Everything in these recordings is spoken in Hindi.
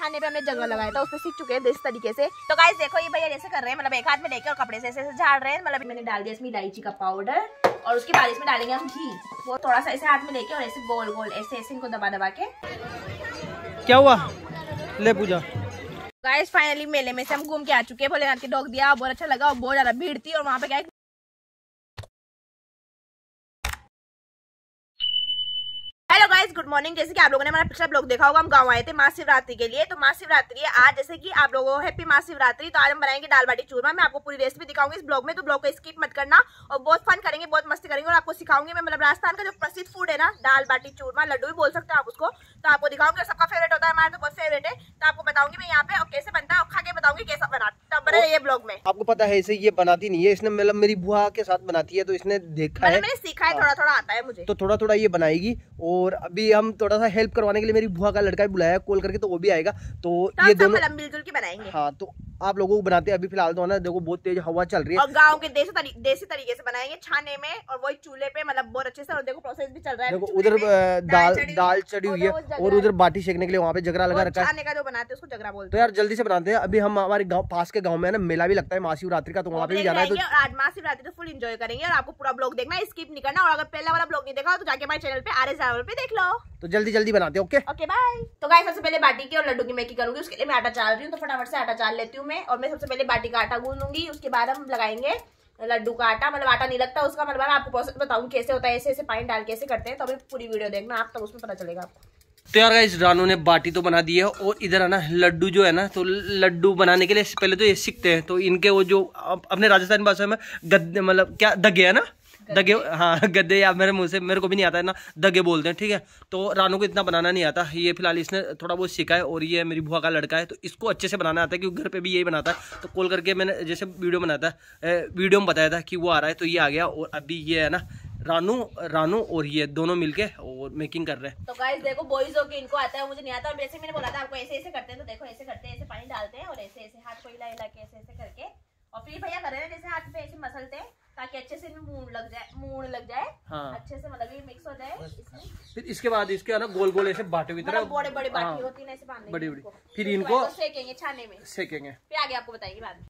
छाने पे हमने जंगल लगाया था उसमें सीख चुके हैं इस तरीके से। तो गाइस देखो ये भैया जैसे कर रहे हैं मतलब एक हाथ में लेकर और कपड़े से ऐसे ऐसे झाड़ रहे हैं मतलब मैंने डाल दिया इसमें इलायची का पाउडर और उसके बाद इसमें डालेंगे हम घी। वो थोड़ा सा ऐसे हाथ में लेके और ऐसे गोल गोल ऐसे ऐसे इनको दबा दबा के। क्या हुआ? ले पूजा। गाइस फाइनली मेले में से हम घूम के आ चुके हैं भोलेनाथ के डॉग दिया बहुत अच्छा लगा और बहुत ज़्यादा भीड़ थी और वहाँ पे क्या गुड मॉर्निंग जैसे कि आप लोगों ने हमारा पिछला ब्लॉग देखा होगा हम गाँव आए थे महाशिवरात्रि के लिए। तो महाशिवरात्रि है आज जैसे कि आप लोगों को हैप्पी महाशिवरात्रि। तो आज हम बनाएँगे दाल बाटी चूरमा। मैं आपको पूरी रेसिपी दिखाऊँगी इस ब्लॉग में तो ब्लॉग को स्किप मत करना और बहुत फन करेंगे बहुत मस्ती करेंगे और आपको सिखाऊँगी मैं मतलब राजस्थान का जो प्रसिद्ध फ़ूड है ना दाल बाटी चूरमा लड्डू भी बोल सकते हैं आप उसको। तो आपको दिखाऊँगी सबका फेवरेट होता है हमारा तो बहुत फेवरेट है। तो आपको बताऊँगी मैं यहाँ पे और कैसे बनता है और खा के बताऊँगी कैसा बना। तब बने ये ब्लॉग में। आपको पता है इसे ये बनाती नहीं है इसने मतलब मेरी बुआ के साथ बनाती है तो इसने देखा है। मतलब मैंने सीखा है थोड़ा थोड़ा आता है मुझे। तो थोड़ा थोड़ा ये बनाएगी और अभी हम थोड़ा सा हेल्प करवाने के लिए मेरी बुआ का लड़का भी बुलाया कॉल करके तो वो भी आएगा। तो तो ये दोनों मिलजुल के बनाएँगे। हाँ तो आप लोगों को बनाते हैं। अभी फ़िलहाल तो है ना देखो बहुत तेज हवा चल रही है। और गाँव के देसी तरी, देसी तरीके से बनाएँगे छाने में और वही चूल्हे पे मतलब बहुत अच्छे से और देखो प्रोसेस भी चल रहा है। देखो उधर दाल दाल चढ़ी हुई है और उधर बाटी सेकने के लिए वहाँ पे जगरा लगा रखा है। छाने का जो बनाते हैं उसको जगरा बोलते तो यार जल्दी से बनाते हैं। अभी हम हमारे गाँव पास के गाँव में ना मेला भी लगता है महाशिवरात्रि का तो वहाँ पे भी जाना है तो महाशिवरात्रि तो फुल एंजॉय करेंगे और आपको पूरा ब्लॉग देखना स्किप नहीं करना। और अगर पहला वाला ब्लॉग नहीं देखा तो जाके हमारे चैनल पे आर एस पे देख लो। तो जल्दी जल्दी बनाते हैं ओके ओके बाय तो गाय सबसे पहले बाटी की और लड्डू की मैगी करूँगी उसके लिए मैं आटा चाल रही हूँ तो फटाफट से आटा चाल लेती हूँ मैं और मैं सबसे पहले बाटी का आटा गूंदूँगी उसके बाद हम लगाएँगे लड्डू का आटा। मतलब आटा नहीं लगता, उसका मतलब आपको प्रोसेस बताऊँ कैसे होता है, ऐसे ऐसे पानी डाल के ऐसे करते हैं तो अभी पूरी वीडियो देखना, आप तब उसमें पता चलेगा आपको। तो यार इस रानू ने बाटी तो बना दी है और इधर है ना, लड्डू जो है ना तो लड्डू बनाने के लिए पहले तो ये सीखते हैं। तो इनके वो जो अपने राजस्थान भाषा में गद्दे मतलब क्या, दगे है ना? दगे हाँ गद्दे या मेरे मुँह से, मेरे को भी नहीं आता ना, दगे बोलते हैं, ठीक है? तो रानू को इतना बनाना नहीं आता, ये फ़िलहाल इसने थोड़ा बहुत सीखा है और ये मेरी बुआ का लड़का है तो इसको अच्छे से बनाना आता है क्योंकि घर पे भी यही बनाता है। तो कॉल करके मैंने जैसे वीडियो बनाता है वीडियो में बताया था कि वो आ रहा है तो ये आ गया और अभी ये है ना, रानू रानू और ये दोनों मिलके और मेकिंग कर रहे हैं। तो गाइस देखो बॉयज़ हो के इनको आता है, मुझे नहीं आता और वैसे मैंने बोला था आपको, ऐसे ऐसे करते हैं तो देखो, ऐसे करते हैं, ऐसे पानी डालते हैं और ऐसे ऐसे हाथ को हिला हिला के ऐसे ऐसे करके। और फिर भैया कर रहे हैं, जैसे हाथ पे ऐसे मसलते हैं ताकि अच्छे से भी मूड लग जाए मूड लग जाए। हाँ। अच्छे से मतलब ये मिक्स हो जाए इसमें। फिर इसके बाद इसके है ना गोल गोल ऐसे बाटे की तरह मतलब बड़े बड़े हाँ, बाटी होती है ना ऐसे बांधने बड़ी बड़ी। फिर इनको- सेकेंगे छाने में। सेकेंगे। फिर आगे आपको बताएँगे बाद में।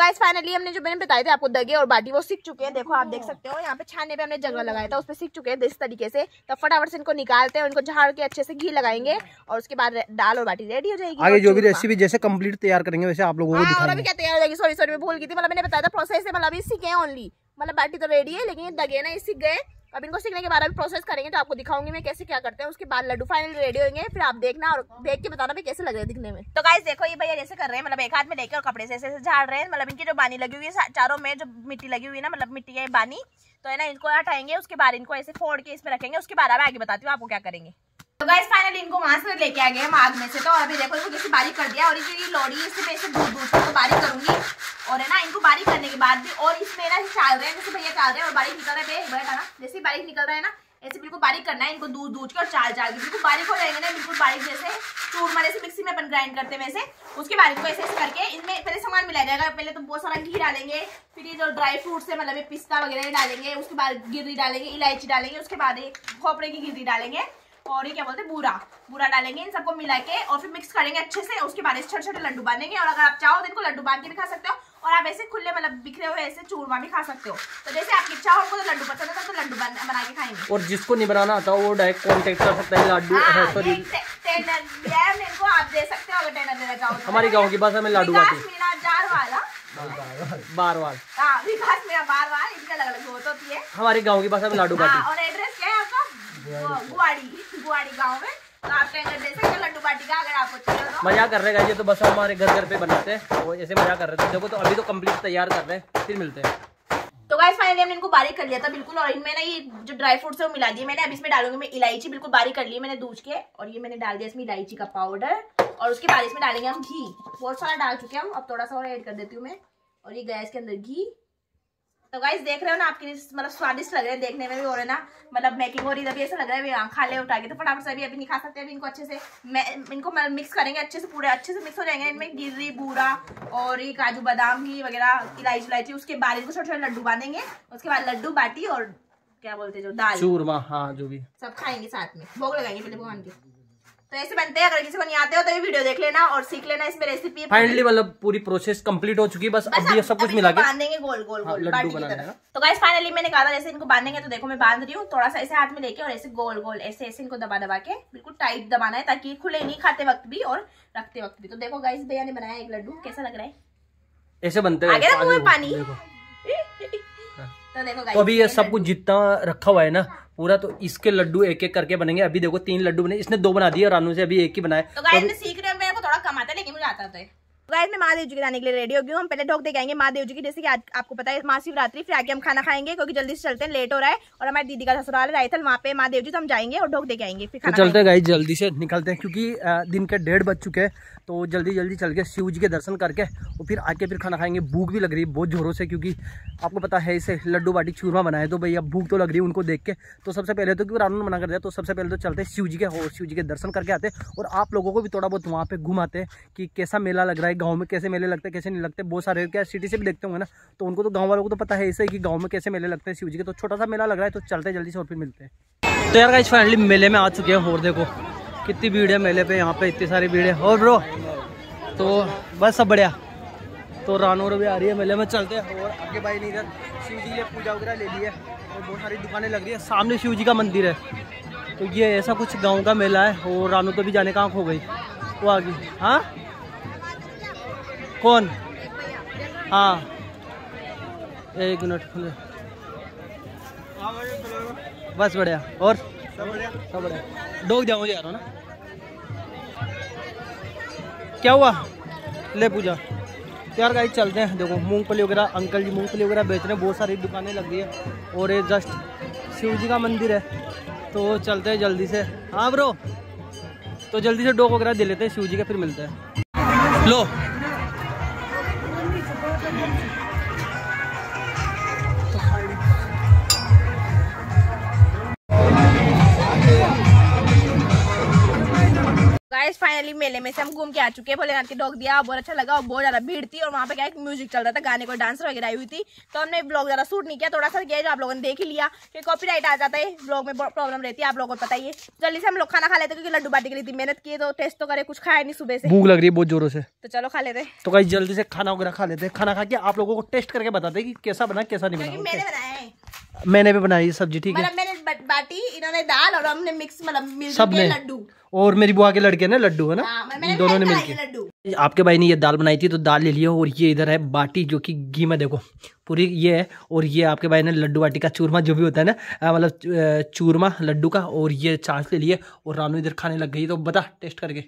गाइस फाइनली हमने जो मैंने बताए थे आपको दगे और बाटी वो सीख चुके हैं। देखो आप देख सकते हो यहाँ पे छाने पे हमने जगह लगाया था उस पर सीख चुके हैं इस तरीके से। तो फटाफट से इनको निकालते हैं इनको झाड़ के अच्छे से घी लगाएँगे और उसके बाद दाल और बाटी रेडी हो जाएगी। आगे जो भी। रेसिपी जैसे कंप्लीट तैयार करेंगे वैसे आप लोगों को हाँ, अभी क्या तैयार हो जाएगी? सॉरी सॉरी मैं भूल गई थी। मतलब मैंने बताया था प्रोसेस है मतलब अभी सीखे ओनली मतलब बाटी तो रेडी है लेकिन दगे ना ये सीख गए। अब इनको सीखने के बाद अभी प्रोसेस करेंगे तो आपको दिखाऊँगी मैं कैसे क्या करते हैं। उसके बाद लड्डू फाइनल रेडी होंगे, फिर आप देखना और देख के बताना भी कैसे लग रहे हैं दिखने में। तो गाइस देखो ये भैया जैसे कर रहे हैं। मतलब एक हाथ में लेके और कपड़े से ऐसे झाड़ रहे हैं। मतलब इनकी जो बानी लगी हुई है चारों में जो मिट्टी लगी हुई है ना मतलब मिट्टी है बानी। तो है ना, इनको हटाएँगे, उसके बाद इनको ऐसे फोड़ के इसमें रखेंगे। उसके बाद आगे बताती हूँ, आपको क्या करेंगे। तो गाइस फाइनली इनको वहाँ से लेके आ गए हम आग में से। तो अभी देखो, इनको बारीक कर दिया और ये जो ये लौड़ी है इसे मैं इसे दूध दूध को बारीक करूँगी। और है ना, इनको बारीक करने के बाद भी और इसमें ना चाल रहे हैं, जैसे भैया चाल रहे हैं और बारीक निकल रहे हैं। ना, जैसे बारीक निकल रहा है ना, ऐसे बिल्कुल बारीक करना है इनको दूध दूध के और चाल चाल के। बिल्कुल बारीक हो जाएँगे ना बिल्कुल बारीक जैसे चूरमा जैसे मिक्सी में अपन ग्राइंड करते हैं वैसे। उसके बाद इनको ऐसे ऐसे करके इनमें पहले सामान मिलाया जाएगा। पहले तो बहुत सारा घी डालेंगे, फिर ये जो ड्राई फ्रूट्स है मतलब पिस्ता वगैरह डालेंगे, उसके बाद गिर्री डालेंगे, इलायची डालेंगे, उसके बाद खोपरे की गिरी डालेंगे। और ये क्या बोलते हैं? बूरा। बूरा डालेंगे इन सबको मिला के और फिर मिक्स करेंगे अच्छे से। उसके बाद छोटे छोटे लड्डू बांधेंगे। और अगर आप चाहो तो इनको लड्डू बाँध के भी खा सकते हो। और आप ऐसे खुले मतलब बिखरे हुए ऐसे चूरमा भी खा सकते हो। तो जैसे आपकी इच्छा हो तो लड्डू पसंद है तो लड्डू बना के खाएँगे। और जिसको नहीं बनाना आता वो डायरेक्ट कांटेक्ट कर सकता है लाडू हाँ, सॉरी है इनको आप दे सकते हो अगर टेनर देना चाहो तो। हमारी गाँव की भाषा में लाडू विकास बाटी मीना जार वाला बार बार हाँ विकास मेरा बार बार इनका अलग अलग होत होती है। हमारी गाँव की भाषा में लाडू हाँ बाटी और एड्रेस क्या है आपका? वो, में तो आप टेंडर दे लड्डू बाटी का अगर आपको चाहिए मज़ा कर रहे हैं ये तो बस हमारे घर घर पे बनाते हैं। वो ऐसे मज़ा कर रहे थे। देखो तो अभी तो कंप्लीट तैयार कर रहे हैं फिर मिलते हैं। तो गाइस फाइनली हमने इनको बारीक कर लिया था बिल्कुल और इनमें ना ये जो ड्राई फ्रूट्स है वो मिला दिए। मैंने अब इसमें डालूँगी मैं इलायची बिल्कुल बारीक कर ली मैंने दूज के और ये मैंने डाल दिया इसमें इलायची का पाउडर और उसके बाद इसमें डालेंगे हम घी। बहुत सारा डाल चुके हैं हम अब थोड़ा सा और ऐड कर देती हूँ मैं। और ये गैस के अंदर घी। तो गाइस देख रहे हो ना आपके लिए मतलब स्वादिष्ट लग रहे हैं देखने में भी हो रहे ना मतलब मेकिंग हो रही है अभी ऐसा लग रहा है खा ले उठा के तो फटाफट से अभी अभी नहीं खा सकते अभी इनको अच्छे से मैं इनको मिक्स करेंगे अच्छे से पूरे अच्छे से मिक्स हो जाएँगे इनमें गिरी बूरा और ये काजू बादाम घी वगैरह इलायची इलायची उसके बाद इनको छोटे छोटे लड्डू बांधेंगे उसके बाद लड्डू बाटी और क्या बोलते जो दाल। चूरमा हाँ जो भी। सब खाएँगे साथ में भोग लगाएँगे पहले भगवान के। तो ऐसे बनते हैं अगर किसी को नहीं आते हो तो ये वीडियो देख लेना और सीख लेना इसमें रेसिपी फाइनली मतलब पूरी प्रोसेस कंप्लीट हो चुकी है बस, बस अब ये सब कुछ मिला के बांधेंगे गोल गोल हाँ, गोल लड्डू बनाना तो गाइस फाइनली मैंने कहा था जैसे इनको बांधेंगे तो देखो मैं बाँध रही हूँ थोड़ा सा ऐसे हाथ में लेके और ऐसे गोल गोल ऐसे ऐसे इनको दबा दबा के बिल्कुल टाइट दबाना है ताकि खुले नहीं खाते वक्त भी और रखते वक्त भी। तो देखो गाइस भैया ने बनाया एक लड्डू कैसा लग रहा है? ऐसे बनते हैं आगे पानी। तो देखो तो अभी ये सब कुछ जितना रखा हुआ है ना पूरा तो इसके लड्डू एक एक करके बनेंगे। अभी देखो तीन लड्डू बने इसने दो बना दिए और रानू से अभी एक ही बनाया। तो तो सीख रहे मेरे को थोड़ा कम आता है लेकिन मुझे आता है। गाइस मैं महादेव जी के जाने के लिए रेडी हो गई हम पहले ढोक दे आएँगे महादेव जी की। जैसे कि आज आपको पता है महाशिवरात्रि फिर आगे हम खाना खाएँगे क्योंकि जल्दी से चलते हैं लेट हो रहा है और हमारी दीदी का ससुराल है रायथल वहाँ पे महादेव जी तो हम जाएँगे और ढोक दे आएँगे फिर तो चलते गाइस जल्दी से निकलते हैं क्योंकि दिन के डेढ़ बज चुके हैं तो जल्दी जल्दी चल के शिव जी के दर्शन करके और फिर आके फिर खाना खाएँगे। भूख भी लग रही है बहुत जोरों से क्योंकि आपको पता है इसे लड्डू बाटी चूरमा बनाए तो भैया भूख तो लग रही है उनको देख के। तो सबसे पहले तो क्योंकि रानू मना कर दिया तो सबसे पहले तो चलते हैं शिव जी के और शिव जी के दर्शन करके आते और आप लोगों को भी थोड़ा बहुत वहाँ पे घुमाते हैं कि कैसा मेला लग रहा है गाँव में कैसे मेले लगते हैं, कैसे नहीं लगते, बहुत सारे क्या सिटी से भी देखते होंगे ना तो उनको तो गाँव वालों को तो पता है ऐसे कि गाँव में कैसे मेले लगते हैं शिव जी के तो छोटा सा मेला लग रहा है तो चलते जल्दी से और फिर मिलते हैं। तो यार गाइस फाइनली मेले में आ चुके हैं और देखो, कितनी भीड़ है मेले पे, यहाँ पे इतनी सारी भीड़ है। और ब्रो तो बस सब बढ़िया। तो रानोर भी आ रही है मेले में, चलते हैं। और आगे भाई नहीं इधर, शिव जी ने पूजा वगैरह ले ली है और बहुत सारी दुकानें लग रही है। सामने शिव जी का मंदिर है। तो ये ऐसा कुछ गाँव का मेला है और रानू तो भी जाने का आँख हो गई? वो आ गई हाँ? कौन? हाँ। एक मिनट खुले। बस बढ़िया। और? सब बढ़िया? सब बढ़िया। डोग जाऊँ जा रहा ना? क्या हुआ? ले पूजा। यार गाइस चलते हैं। देखो मूंगफली वगैरह अंकल जी मूंगफली वगैरह बेच रहे हैं। बहुत सारी दुकानें लग रही है। और ये जस्ट शिव जी का मंदिर है। तो चलते हैं जल्दी से। हाँ ब्रो तो जल्दी से डोक वगैरह दे लेते हैं शिव जी का फिर मिलते हैं। लो। गाइस फाइनली मेले में से हम घूम के आ चुके हैं। भोलेनाथ के डॉग दिया बहुत अच्छा लगा और बहुत ज़्यादा भीड़ थी और वहाँ पे क्या एक म्यूज़िक चल रहा था गाने को डांस वगैरह आई हुई थी। तो हमने ब्लॉग ज़्यादा शूट नहीं किया थोड़ा सा किया जो आप लोगों ने देख ही लिया कि कॉपीराइट आ जाता है। ब्लॉग में प्रॉब्लम रहती है आप लोगों को पता ही जल्दी से हम लोग खाना खा लेते क्योंकि लड्डू बाटी के लिए मेहनत की तो टेस्ट तो करे कुछ खाया नहीं सुबह से। भूख लग रही है बहुत जोरों से। तो चलो खा लेते तो कहीं जल्दी से खाना वगैरह खा लेते खाना खा के आप लोगों को टेस्ट करके बताते कि कैसा बना कैसा नहीं बना। मैंने बनाया मैंने भी बनाई सब्ज़ी ठीक है? मतलब बाटी इन्होंने दाल और हमने मिक्स मतलब लड्डू। और मेरी बुआ के लड़के ना लड्डू है ना? हाँ, दोनों ने मिलकर आपके भाई ने ये दाल बनाई थी तो दाल ले लिया और ये इधर है बाटी जो कि घी में देखो पूरी ये है और ये आपके भाई ने लड्डू बाटी का चूरमा जो भी होता है ना मतलब चूरमा लड्डू का और ये चांस ले लिए और रानू इधर खाने लग गई तो बता टेस्ट करके।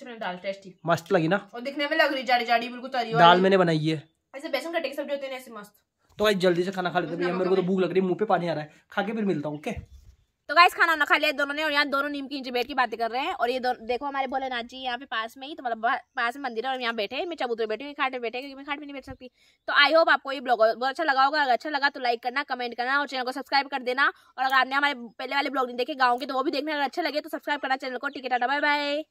दाल टेस्टी मस्त लगी ना? और दिखने में लग रही जाड़ी जाड़ी बिल्कुल तरी दाल मैंने बनाई है। ऐसे बेसन का टेक्सचर जो होते हैं ऐसे मस्त। तो भाई जल्दी से खाना खा लेते हैं। मेरे को तो भूख लग रही है मुँह पे पानी आ रहा है। खा के फिर मिलता हूँ ओके? तो गाइस खाना ना खा लिया दोनों ने और यहाँ दोनों नीम की नीचे बैठ की बातें कर रहे हैं। और ये देखो हमारे भोलेनाथ जी यहाँ पे पास में ही तो मतलब पास में मंदिर है और यहाँ बैठे मैं चबूतरे बैठे खाट में बैठे क्योंकि मैं खाट में नहीं बैठ सकती। तो आई होप आपको ये ब्लॉग बहुत अच्छा लगा होगा। अगर अच्छा लगा तो लाइक करना कमेंट करना और चैनल को सब्सक्राइब कर देना। और अगर आपने हमारे पहले वाले ब्लॉग नहीं देखे गाँव के तो वो भी देखने। अगर अच्छे लगे तो सब्सक्राइब करना चैनल को। टिकट आटा बाय बाय